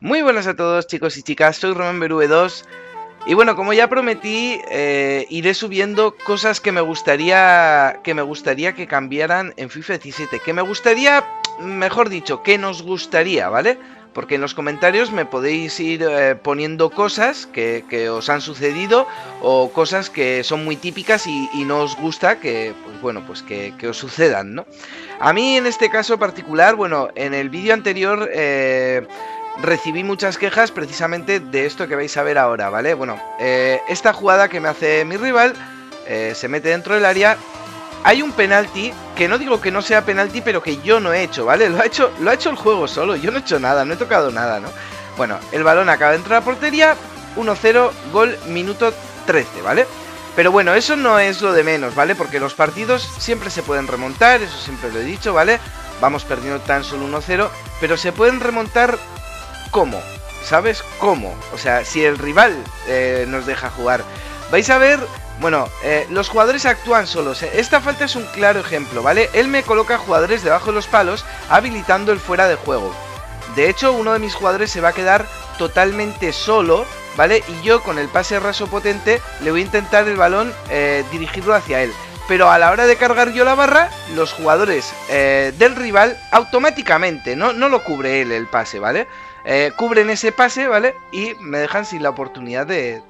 Muy buenas a todos chicos y chicas, soy v 2 y bueno, como ya prometí, eh, iré subiendo cosas que me gustaría que me gustaría que cambiaran en FIFA 17, que me gustaría, mejor dicho, que nos gustaría, ¿vale? Porque en los comentarios me podéis ir eh, poniendo cosas que, os han sucedido o cosas que son muy típicas y, no os gusta que, pues bueno, pues que, os sucedan, ¿no? A mí en este caso particular, bueno, en el vídeo anterior... Eh, recibí muchas quejas precisamente de esto que vais a ver ahora, ¿vale? Bueno, eh, esta jugada que me hace mi rival, se mete dentro del área, hay un penalti, que no digo que no sea penalti, pero que yo no he hecho, ¿vale? Lo ha hecho, lo ha hecho el juego solo, yo no he hecho nada, no he tocado nada, ¿no? Bueno, el balón acaba dentro de la portería, 1-0, gol, minuto 13, ¿vale? Pero bueno, eso no es lo de menos, ¿vale? Porque los partidos siempre se pueden remontar, eso siempre lo he dicho, ¿vale? Vamos perdiendo tan solo 1-0, pero se pueden remontar cómo. ¿Sabes cómo? O sea, si el rival eh, nos deja jugar. Vais a ver, bueno, eh, los jugadores actúan solos. Esta falta es un claro ejemplo, ¿vale? Él me coloca jugadores debajo de los palos, habilitando el fuera de juego. De hecho, uno de mis jugadores se va a quedar totalmente solo, ¿vale? Y yo con el pase raso potente le voy a intentar el balón eh, dirigirlo hacia él pero a la hora de cargar yo la barra, los jugadores del rival automáticamente, no, no lo cubre él el pase, ¿vale? Eh, cubren ese pase, ¿vale? Y me dejan sin la oportunidad de,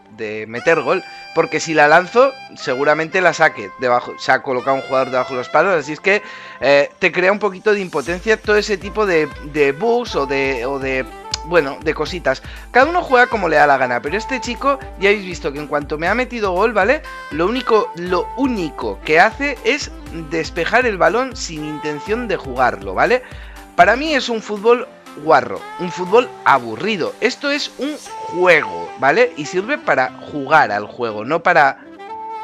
meter gol. Porque si la lanzo, seguramente la saque. Debajo, se ha colocado un jugador debajo de los palos. Así es que eh, te crea un poquito de impotencia todo ese tipo de, de bugs o de, o de bueno, de cositas. Cada uno juega como le da la gana, pero este chico ya habéis visto que en cuanto me ha metido gol, ¿vale? Lo único, lo único que hace es despejar el balón sin intención de jugarlo, ¿vale? Para mí es un fútbol guarro, un fútbol aburrido. Esto es un juego, ¿vale? Y sirve para jugar al juego, no para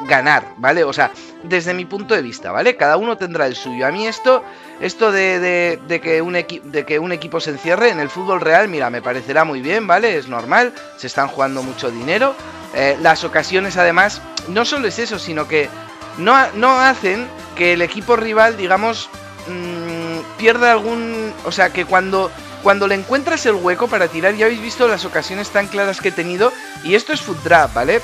ganar, ¿vale? O sea, desde mi punto de vista, ¿vale? Cada uno tendrá el suyo. A mí esto, esto de, que, un de que un equipo se encierre en el fútbol real, mira, me parecerá muy bien, ¿vale? Es normal, se están jugando mucho dinero. Eh, las ocasiones, además, no solo es eso, sino que no, no hacen que el equipo rival, digamos, mmm, pierda algún... O sea, que cuando cuando le encuentras el hueco para tirar, ya habéis visto las ocasiones tan claras que he tenido. Y esto es foot draft, ¿vale?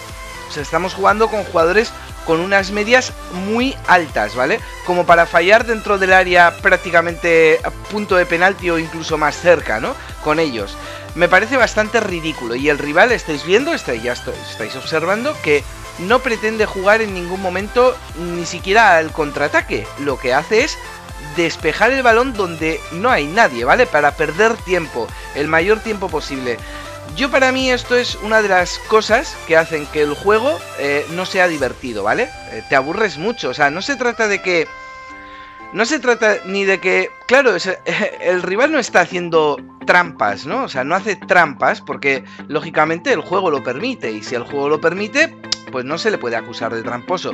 O sea, estamos jugando con jugadores con unas medias muy altas, ¿vale? Como para fallar dentro del área prácticamente a punto de penalti o incluso más cerca, ¿no? Con ellos. Me parece bastante ridículo. Y el rival, estáis viendo, estáis, ya estáis observando que no pretende jugar en ningún momento ni siquiera al contraataque. Lo que hace es despejar el balón donde no hay nadie, ¿vale? Para perder tiempo, el mayor tiempo posible. Yo para mí esto es una de las cosas que hacen que el juego eh, no sea divertido, ¿vale? Eh, te aburres mucho, o sea, no se trata de que... No se trata ni de que... Claro, el rival no está haciendo trampas, ¿no? O sea, no hace trampas porque lógicamente el juego lo permite y si el juego lo permite, pues no se le puede acusar de tramposo.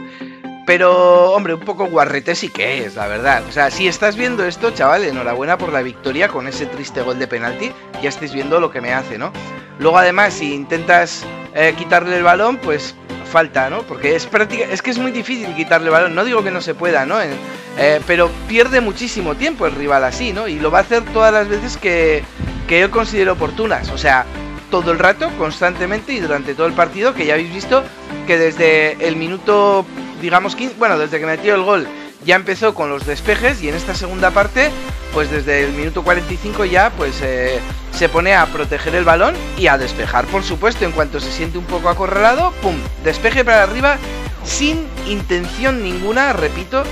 Pero, hombre, un poco guarrete sí que es, la verdad. O sea, si estás viendo esto, chaval, enhorabuena por la victoria con ese triste gol de penalti. Ya estáis viendo lo que me hace, ¿no? Luego, además, si intentas eh, quitarle el balón, pues falta, ¿no? Porque es práctica, es que es muy difícil quitarle el balón. No digo que no se pueda, ¿no? Eh, pero pierde muchísimo tiempo el rival así, ¿no? Y lo va a hacer todas las veces que, que yo considero oportunas. O sea, todo el rato, constantemente y durante todo el partido, que ya habéis visto que desde el minuto digamos, bueno, desde que metió el gol ya empezó con los despejes y en esta segunda parte, pues desde el minuto 45 ya, pues eh, se pone a proteger el balón y a despejar, por supuesto, en cuanto se siente un poco acorralado, ¡pum! Despeje para arriba sin intención ninguna, repito,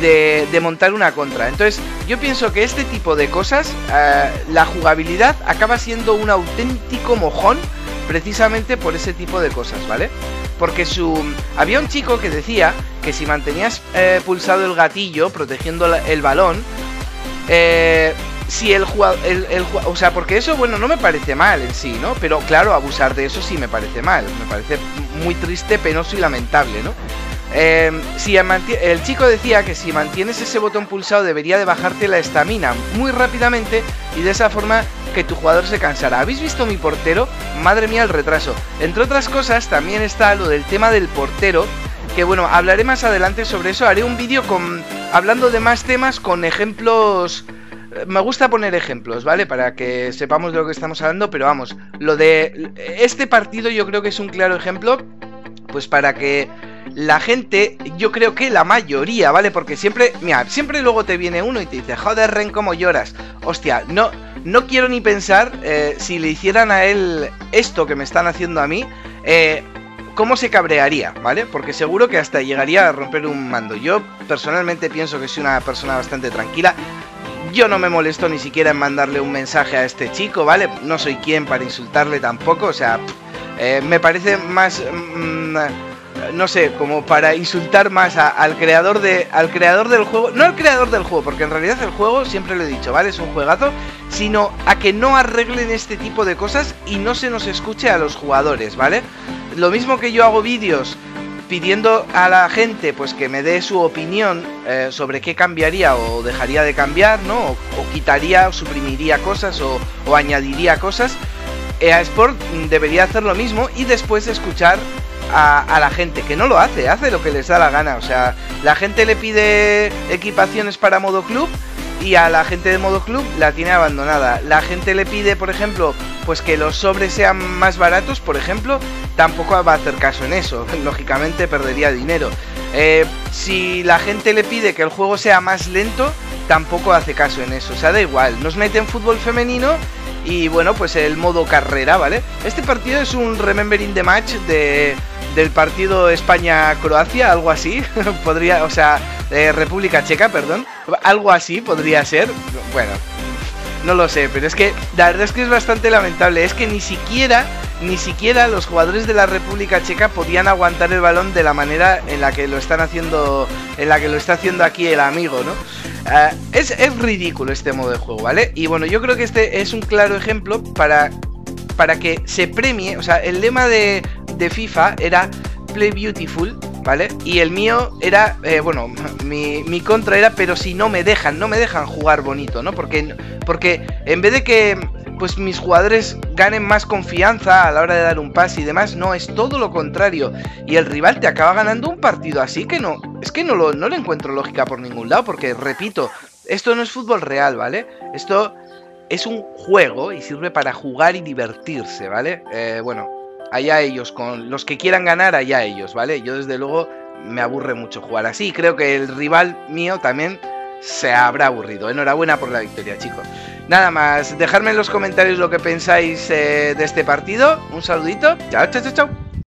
de, montar una contra. Entonces, yo pienso que este tipo de cosas, eh, la jugabilidad acaba siendo un auténtico mojón precisamente por ese tipo de cosas, ¿vale? Porque su... Había un chico que decía que si mantenías eh, pulsado el gatillo protegiendo el balón, eh, si el jugador... o sea, porque eso, bueno, no me parece mal en sí, ¿no? Pero claro, abusar de eso sí me parece mal. Me parece muy triste, penoso y lamentable, ¿no? Em, si el chico decía que si mantienes ese botón pulsado debería de bajarte la estamina muy rápidamente y de esa forma que tu jugador se cansara. ¿Habéis visto mi portero? Madre mía el retraso. Entre otras cosas también está lo del tema del portero, que bueno, hablaré más adelante sobre eso. Haré un vídeo con hablando de más temas con ejemplos me gusta poner ejemplos, ¿vale? Para que sepamos de lo que estamos hablando, pero vamos, lo de este partido yo creo que es un claro ejemplo, pues para que la gente, yo creo que la mayoría, ¿vale? Porque siempre, mira, siempre luego te viene uno y te dice, joder, Ren, ¿cómo lloras? Hostia, no, no quiero ni pensar eh, si le hicieran a él esto que me están haciendo a mí, eh, cómo se cabrearía, ¿vale? Porque seguro que hasta llegaría a romper un mando. Yo personalmente pienso que soy una persona bastante tranquila. Yo no me molesto ni siquiera en mandarle un mensaje a este chico, ¿vale? No soy quien para insultarle tampoco, o sea, eh, me parece más... Mm, no sé, como para insultar más al creador de al creador del juego, no al creador del juego, porque en realidad el juego siempre lo he dicho, ¿vale? Es un juegazo, sino a que no arreglen este tipo de cosas y no se nos escuche a los jugadores, ¿vale? Lo mismo que yo hago vídeos pidiendo a la gente pues que me dé su opinión eh, sobre qué cambiaría o dejaría de cambiar, ¿no? O, quitaría o suprimiría cosas o, añadiría cosas. EA Sport debería hacer lo mismo y después escuchar a, la gente, que no lo hace, hace lo que les da la gana. O sea, la gente le pide equipaciones para modo club y a la gente de modo club la tiene abandonada. La gente le pide, por ejemplo, pues que los sobres sean más baratos, por ejemplo, tampoco va a hacer caso en eso. Lógicamente perdería dinero. Eh, si la gente le pide que el juego sea más lento, tampoco hace caso en eso. O sea, da igual. Nos meten fútbol femenino y bueno, pues el modo carrera, ¿vale? Este partido es un Remembering the Match de del partido España-Croacia, algo así, podría, o sea, República Checa, perdón, algo así podría ser, bueno, no lo sé, pero es que la verdad es que es bastante lamentable, es que ni siquiera, ni siquiera los jugadores de la República Checa podían aguantar el balón de la manera en la que lo están haciendo, en la que lo está haciendo aquí el amigo, ¿no? Eh, es, es ridículo este modo de juego, ¿vale? Y bueno, yo creo que este es un claro ejemplo para para que se premie, o sea, el lema de, de FIFA era Play Beautiful, ¿vale? Y el mío era, eh, bueno, mi, mi, contra era, pero si no me dejan, no me dejan jugar bonito, ¿no? Porque, porque en vez de que pues mis jugadores ganen más confianza a la hora de dar un pase y demás, no, es todo lo contrario. Y el rival te acaba ganando un partido así que no, es que no, lo, no le encuentro lógica por ningún lado, porque repito, esto no es fútbol real, ¿vale? Esto es un juego y sirve para jugar y divertirse, ¿vale? Eh, bueno, allá ellos, con los que quieran ganar, allá ellos, ¿vale? Yo desde luego me aburre mucho jugar así. Creo que el rival mío también se habrá aburrido. Enhorabuena por la victoria, chicos. Nada más, dejadme en los comentarios lo que pensáis eh, de este partido. Un saludito. Chao, chao, chao, chao.